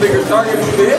bigger target for.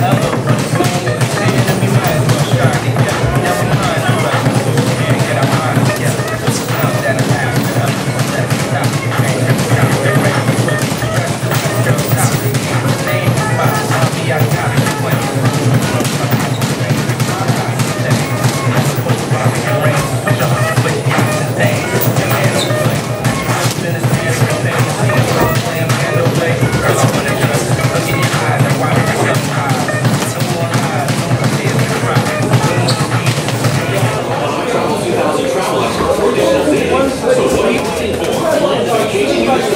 Tá Obrigado.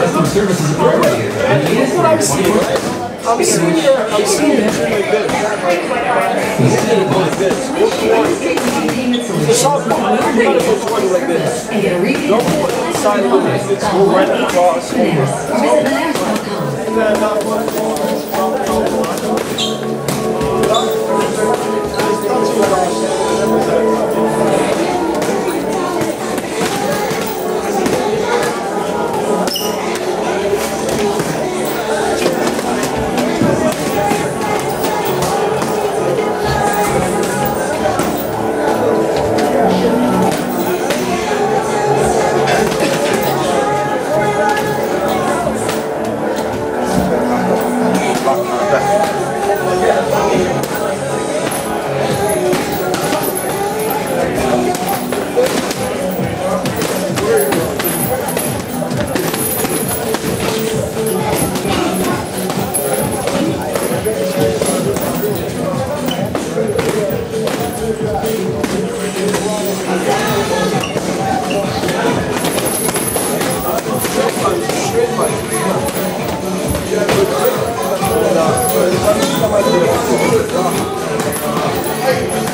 Customer service is appropriate. That's what I was seeing. I'm seeing it. I'm seeing it. The softball. You gotta go twenty like this. And get a read. Don't go inside of this. It's go right across. Bananas. Or visit bananas.com. And then not one. 아, 네.